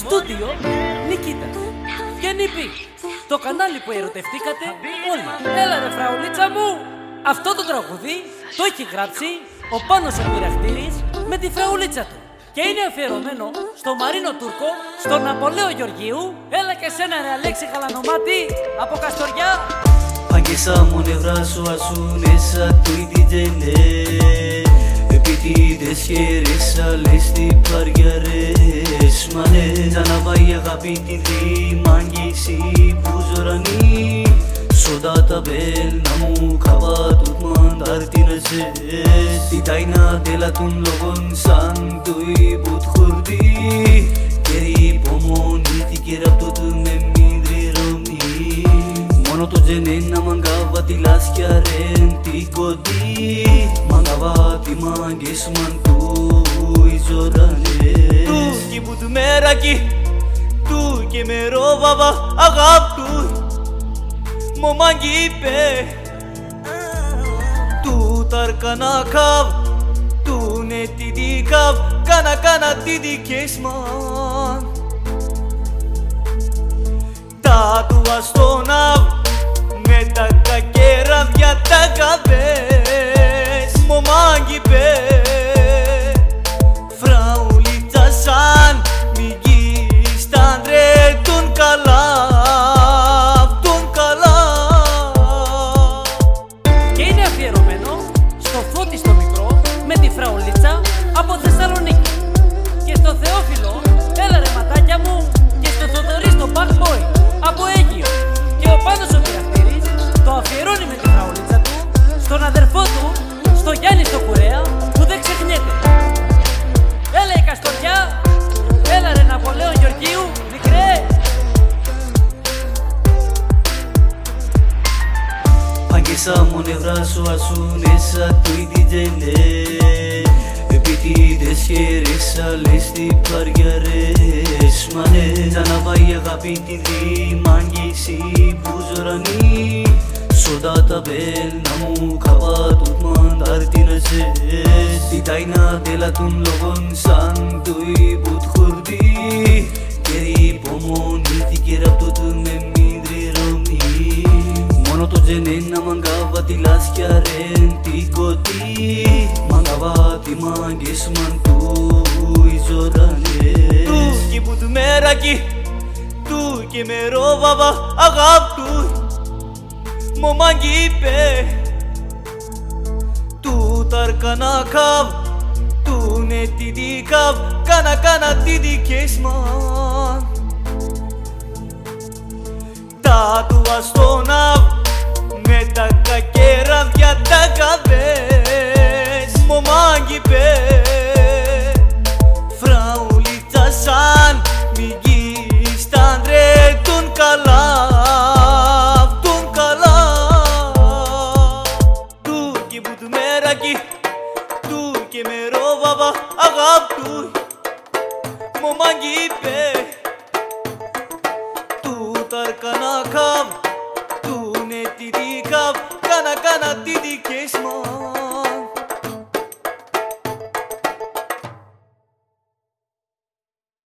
Στούντιο Νικήτας και Νιπή. Το κανάλι που ερωτευτήκατε όλοι. Έλα ρε φραουλίτσα μου. Αυτό το τραγουδί το έχει γράψει ο Πάνος ο με τη φραουλίτσα του. Και είναι αφιερωμένο στο Μαρίνο Τούρκο, στον Απολέο Γεωργίου. Έλα και σένα ρε Αλέξη Χαλανομάτι από Καστοριά. Αγγίσα μου νευρά σου ασούνεσα του ιτιτζενέ Επιτίδες χέρες άλλες τι παριαρές Μανέ Ζαναβάει αγάπη την δίμαγγιση που ζωρανεί Σοδά τα μπέλ να μου καβάτουν μαντάρ την αζές Τι τάινα τέλα των λόγων σαν το ιμπούτ χορδί Και υπομονήθηκε ραπτό το τζενένα μαγκάβα τη λάσκια ρεν την κοντή Μαγκάβα τη μάγκες μαντού οι ζωρανές Του κι που του μέρακι του και με ρόβαβα αγάπ του Μο μαγκίπε του ταρκανά καβ του ναι τη δίκαβ κάνα κάνα τη cabeça. Αγγίσα μου νευρά σου ασούνεσα του ιτιτζενέ Επιτίδες χέρες άλλες τι παριαρές Μανέ Ζαναβάει αγάπη την δίμαγγιση που ζωρανεί Σοδά τα μπέλ να μου καβάτουν μαντάρ την αζές Τι τάινα τέλα των λόγων σαν το ιμπούτ χορδί Και υπομονήθηκε ραπτό του με τη λάσκια ρεν την κοντή Μαγκάβα τη μάγκες μαντού οι ζωρανές Του κι που του μέρακι του και με ρόβαβα αγάπ του Μο μαγκίπε του ταρκανά καβ του ναι τη δίκαβ κάνα κάνα τη δικές μαν Τα του αστόναβ με τα κακεράδια τα καβές Μο μαγκίπε Φραουλίτσα σαν μη γεις τα αντρέ τον καλά τον καλά. Του και που του μέρακι του και με ρόβαβα αγάπ του Μο μαγκίπε του ταρκανά Sana didi keşmo